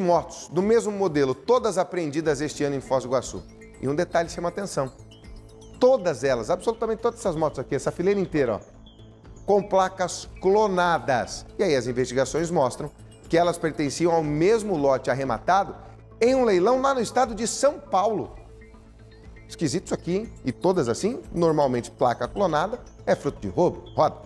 motos do mesmo modelo, todas apreendidas este ano em Foz do Iguaçu. E um detalhe chama atenção. Todas elas, absolutamente todas essas motos aqui, essa fileira inteira, ó, com placas clonadas. E aí as investigações mostram que elas pertenciam ao mesmo lote arrematado em um leilão lá no estado de São Paulo. Esquisito isso aqui, hein? E todas assim, normalmente placa clonada, é fruto de roubo. Roda.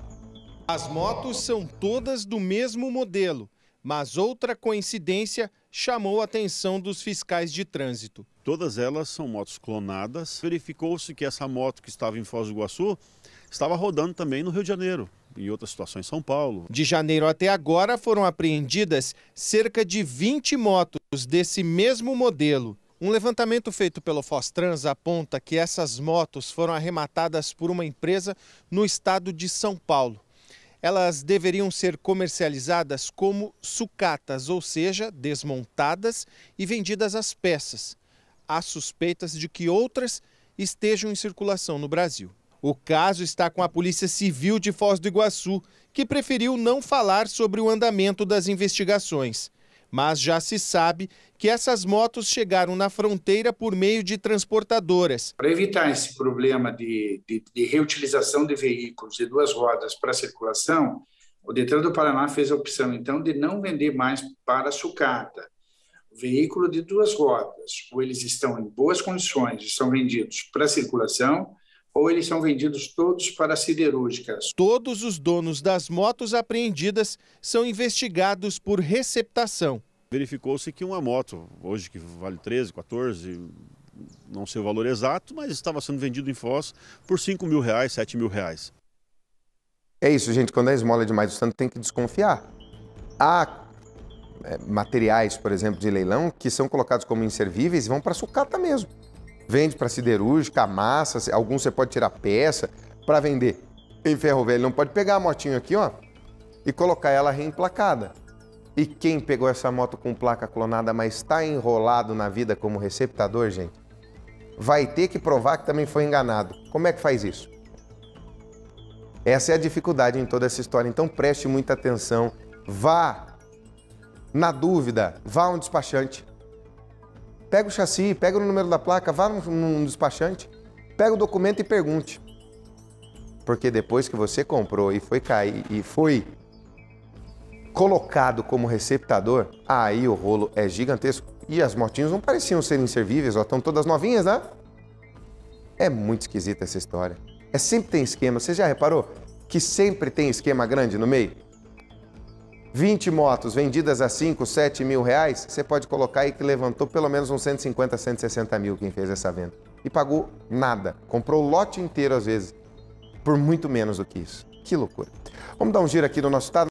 As motos são todas do mesmo modelo, mas outra coincidência chamou a atenção dos fiscais de trânsito. Todas elas são motos clonadas. Verificou-se que essa moto que estava em Foz do Iguaçu estava rodando também no Rio de Janeiro, em outras situações, São Paulo. De janeiro até agora foram apreendidas cerca de 20 motos desse mesmo modelo. Um levantamento feito pelo Fostrans aponta que essas motos foram arrematadas por uma empresa no estado de São Paulo. Elas deveriam ser comercializadas como sucatas, ou seja, desmontadas e vendidas às peças. Há suspeitas de que outras estejam em circulação no Brasil. O caso está com a Polícia Civil de Foz do Iguaçu, que preferiu não falar sobre o andamento das investigações. Mas já se sabe que essas motos chegaram na fronteira por meio de transportadoras. Para evitar esse problema de, de, de reutilização de veículos de duas rodas para circulação, o Detran do Paraná fez a opção, então, de não vender mais para sucata. Veículo de duas rodas, ou eles estão em boas condições e são vendidos para circulação, ou eles são vendidos todos para siderúrgicas. Todos os donos das motos apreendidas são investigados por receptação. Verificou-se que uma moto, hoje que vale 13, 14, não sei o valor exato, mas estava sendo vendido em Foz por 5 mil reais, 7 mil reais. É isso, gente. Quando a esmola é demais do santo, tem que desconfiar. Há é, materiais, por exemplo, de leilão que são colocados como inservíveis e vão para sucata mesmo. Vende para siderúrgica, massa, alguns você pode tirar peça para vender em ferro velho. Não pode pegar a motinho aqui, ó, e colocar ela reemplacada. E quem pegou essa moto com placa clonada, mas está enrolado na vida como receptador, gente, vai ter que provar que também foi enganado. Como é que faz isso? Essa é a dificuldade em toda essa história. Então preste muita atenção. Vá, na dúvida, vá a um despachante. Pega o chassi, pega o número da placa, vá num, num despachante, pega o documento e pergunte. Porque depois que você comprou e foi cair e foi colocado como receptador, aí o rolo é gigantesco. E as motinhas não pareciam ser inservíveis, ó, estão todas novinhas, né? É muito esquisita essa história. É sempre tem esquema. Você já reparou que sempre tem esquema grande no meio? 20 motos vendidas a 5, 7 mil reais, você pode colocar aí que levantou pelo menos uns 150, 160 mil quem fez essa venda. E pagou nada. Comprou o lote inteiro às vezes, por muito menos do que isso. Que loucura. Vamos dar um giro aqui no nosso estado.